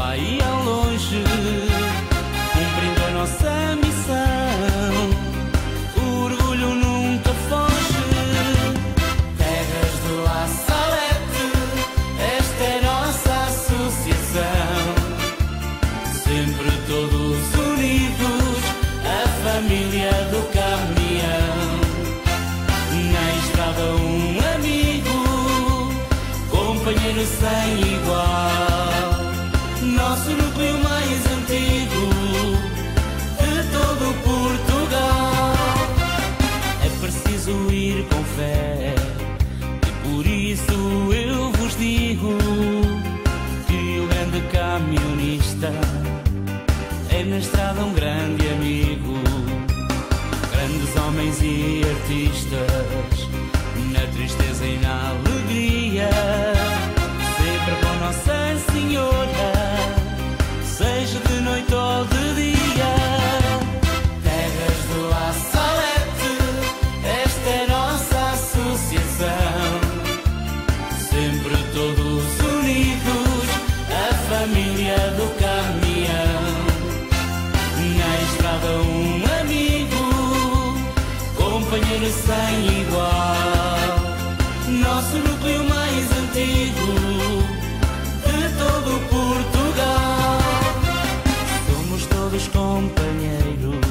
Bahia longe. de todo Portugal. Somos todos companheiros,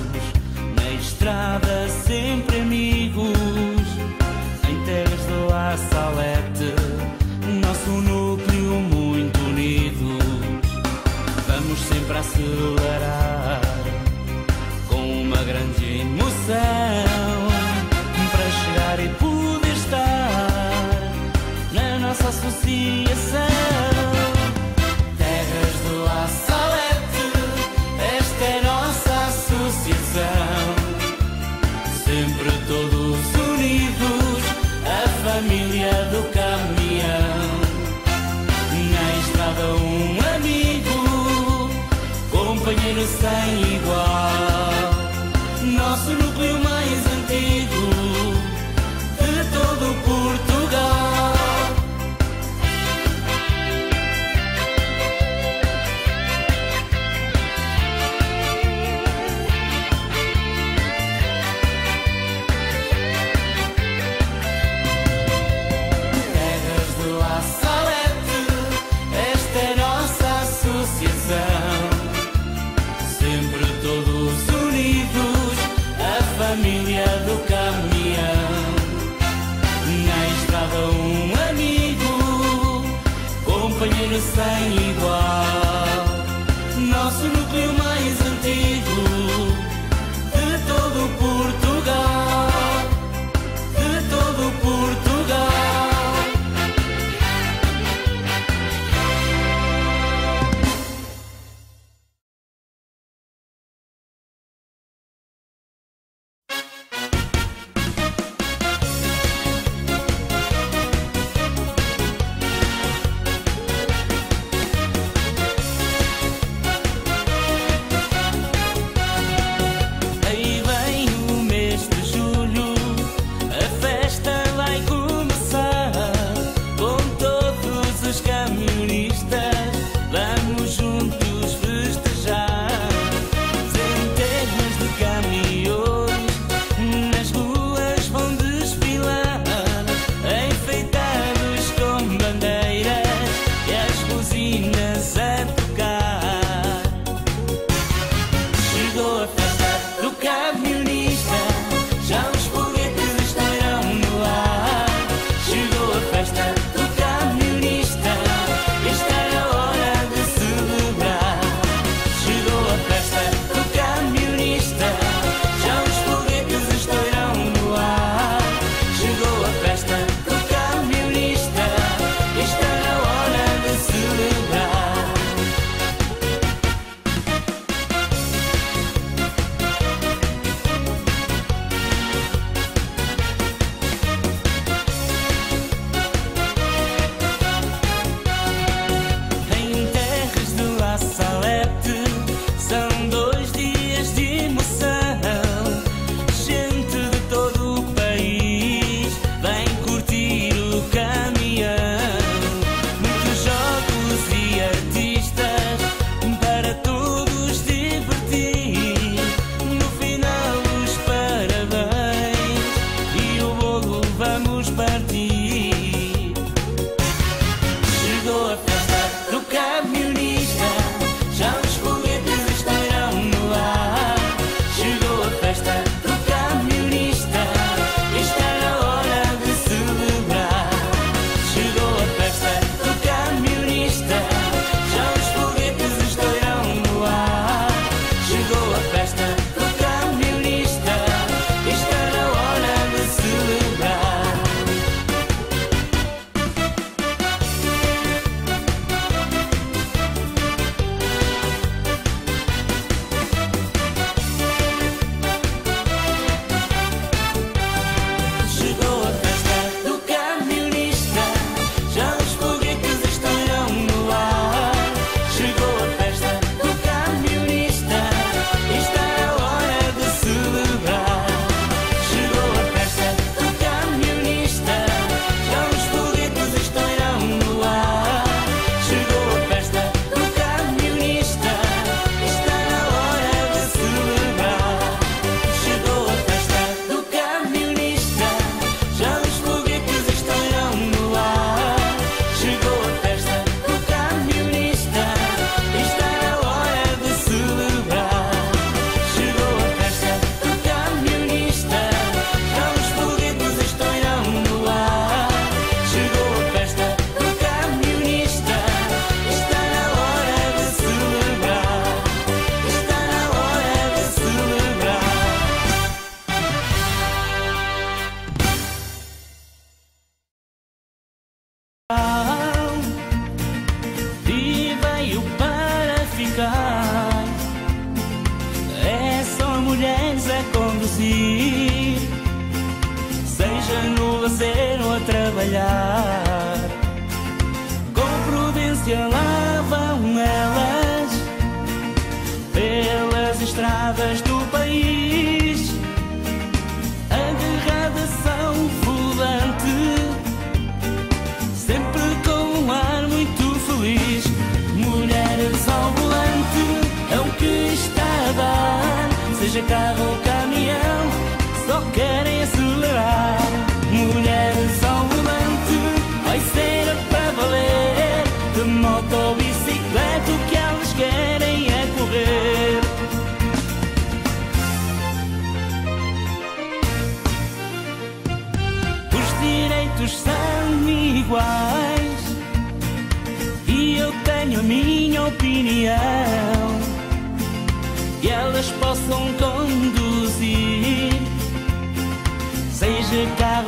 na estrada sempre amigos, em terras do Assalete, nosso núcleo muito unidos. Vamos sempre à sua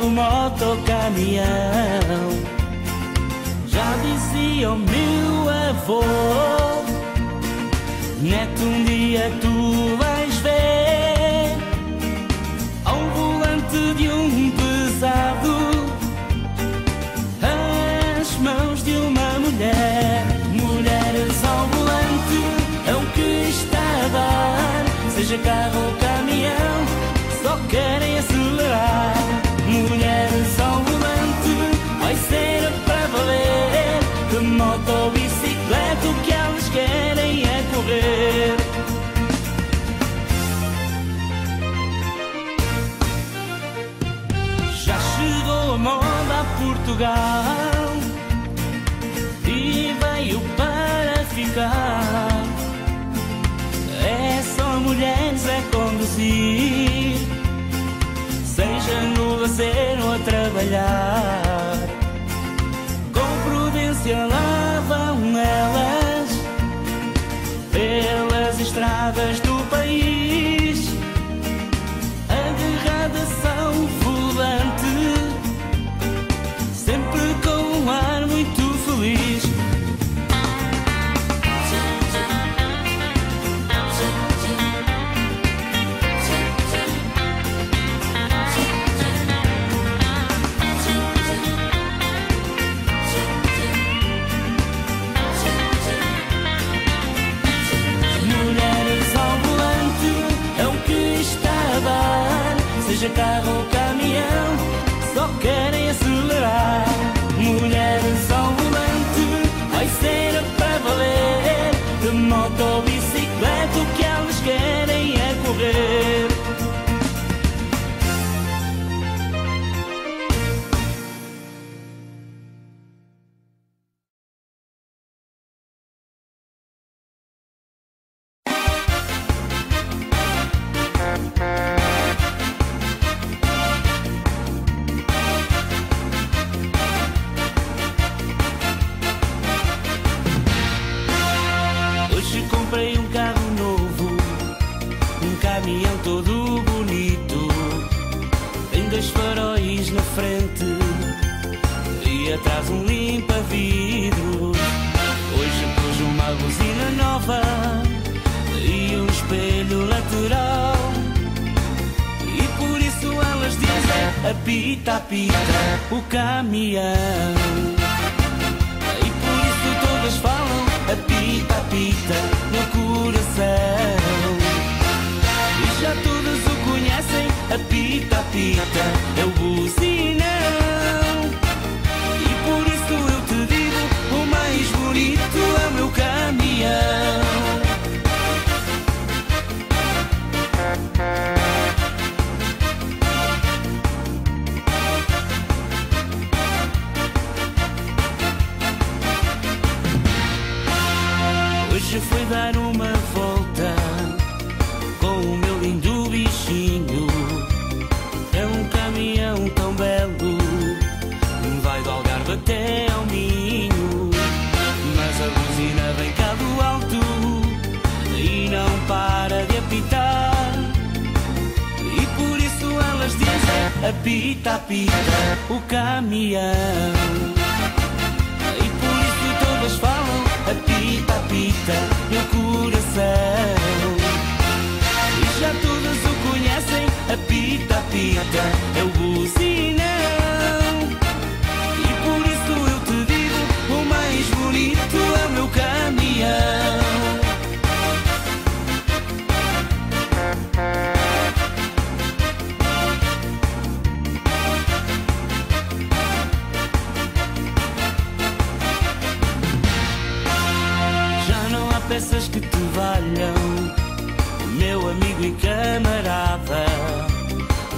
o motocaminhão. Já diziam meu avô, neto um dia tu vai trabalhar com prudência lá. caminhão. E por isso todas falam, apita, apita, meu coração. E já todas o conhecem, apita, apita, é o apita, apita o caminhão. E por isso todas falam, apita, apita meu coração. E já todas o conhecem, apita, apita é o buzinho. camarada,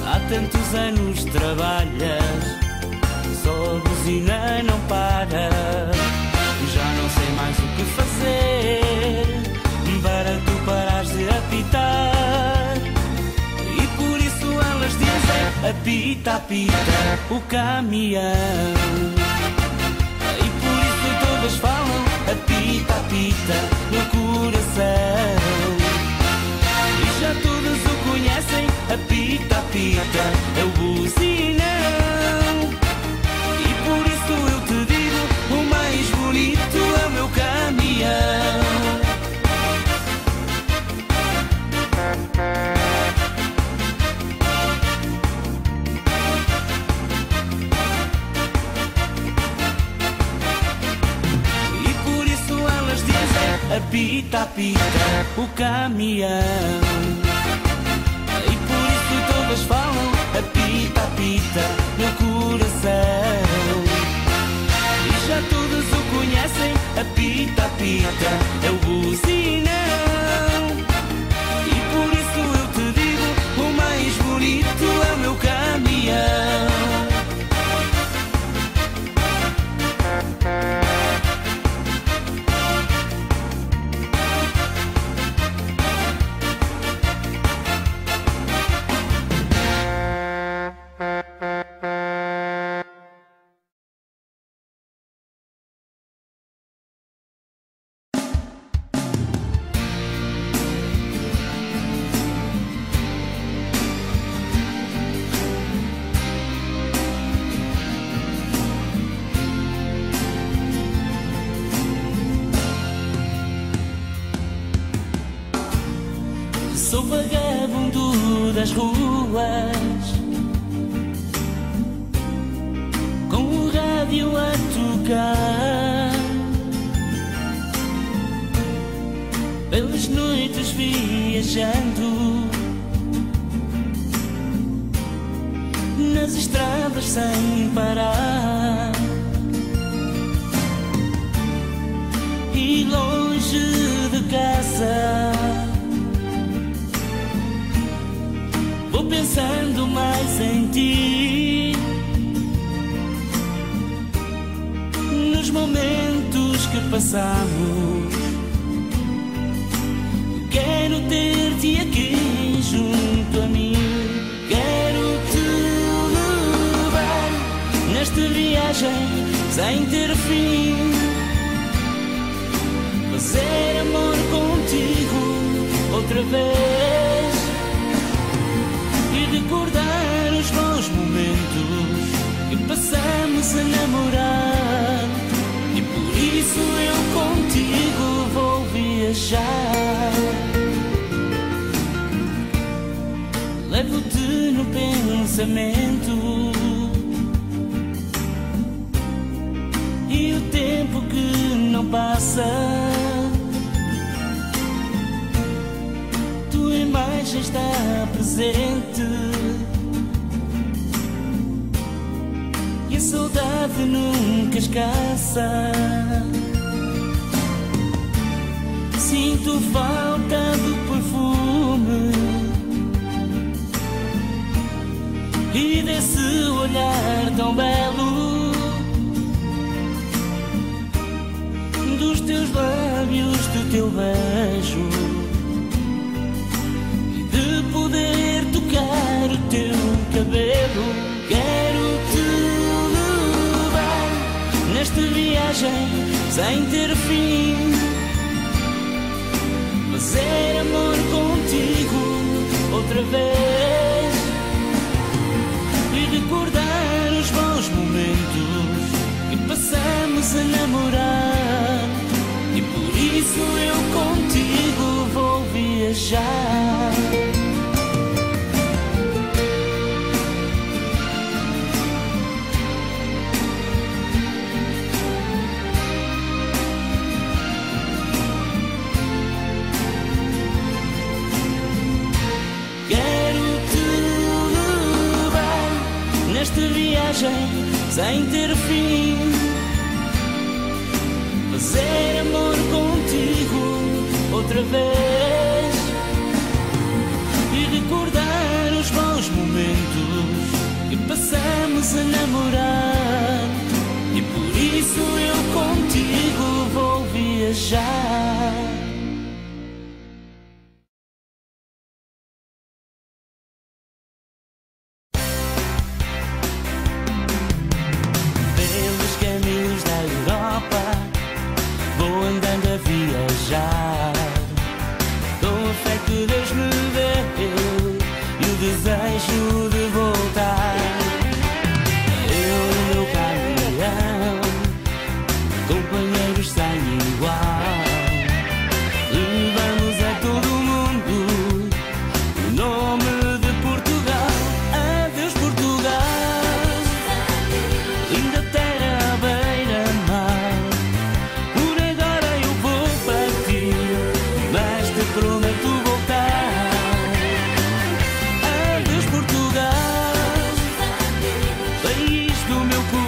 há tantos anos trabalhas, só a buzina não para. Já não sei mais o que fazer para tu parares de apitar. E por isso elas dizem: apita, apita o caminhão. E por isso todas falam: apita, apita no coração. E já todas o conhecem: apita, apita é o buzinão. E por isso eu te digo: o mais bonito é o meu caminhão. Apita, apita o caminhão todas falam apita, apita no coração. E já todas o conhecem apita, apita é o buzinão. E por isso eu te digo o mais bonito é o meu caminhão vagabundo das ruas. Com o rádio a tocar. Pelas noites viajando. Nas estradas sem parar. E longe de casa pensando mais em ti. Nos momentos que passamos Quero ter-te aqui junto a mim. Quero te levar Nesta viagem sem ter fim. Fazer Levo-te no pensamento. E o tempo que não passa. tua imagem está presente e a saudade nunca escassa. Sinto falta do perfume e desse olhar tão belo dos teus lábios, do teu beijo de poder tocar o teu cabelo. Quero te levar nesta viagem sem ter fim. Fazer amor contigo outra vez. E recordar os bons momentos raiz do meu coração.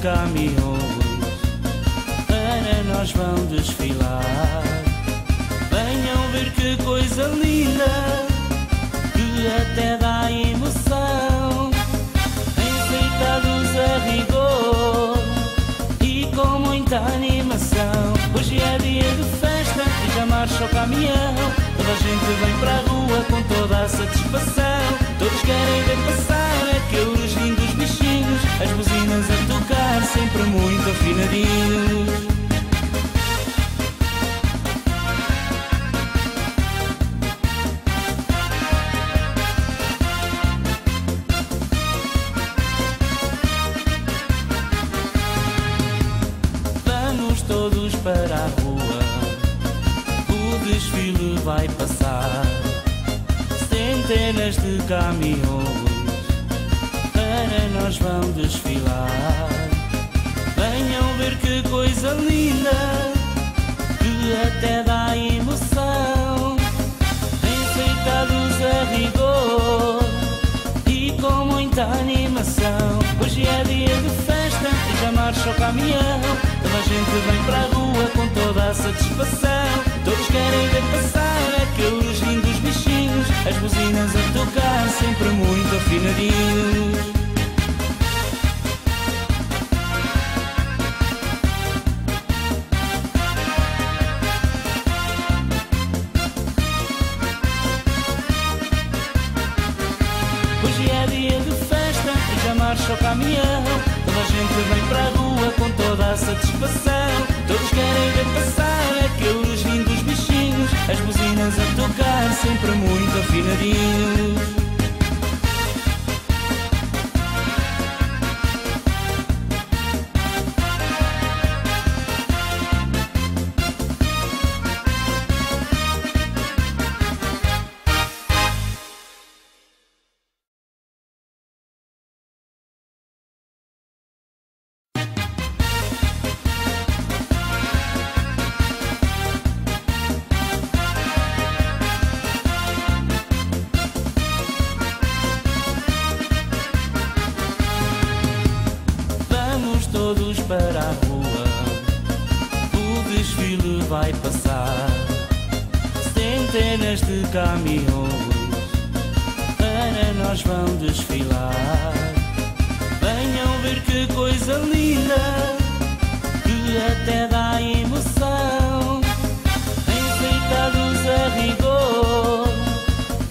caminhões para nós vão desfilar. Venham ver que coisa linda, que até dá emoção. Enfeitados a rigor e com muita animação. Hoje é dia de festa, e já marcha o caminhão, toda a gente vem sempre muito afinadinhos. Vamos todos para a rua, o desfile vai passar. Centenas de caminhões satisfação. Todos querem caminhões para nós vão desfilar. Venham ver que coisa linda, que até dá emoção. Enfeitados a rigor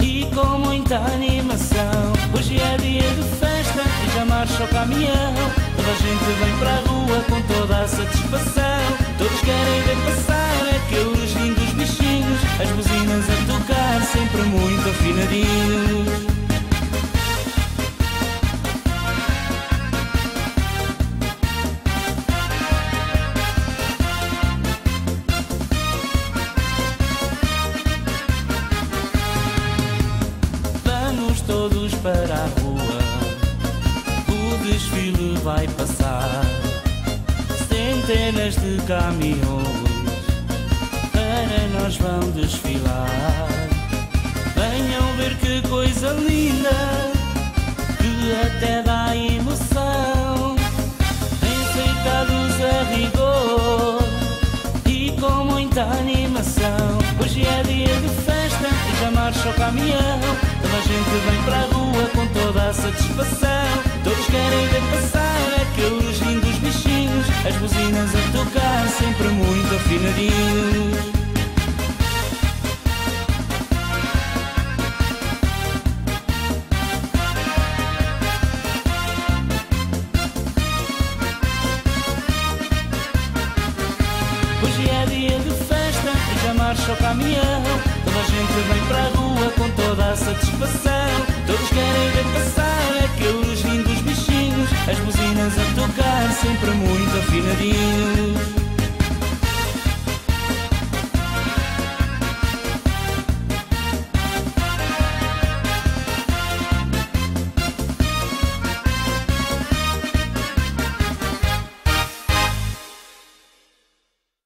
e com muita animação. Hoje é dia de festa e já marcha o caminhão. Toda a gente vem para a rua com toda a satisfação. Todos querem ver passar. Todos querem ver passar aqueles lindos bichinhos, as buzinas a tocar sempre muito afinadinhos. community.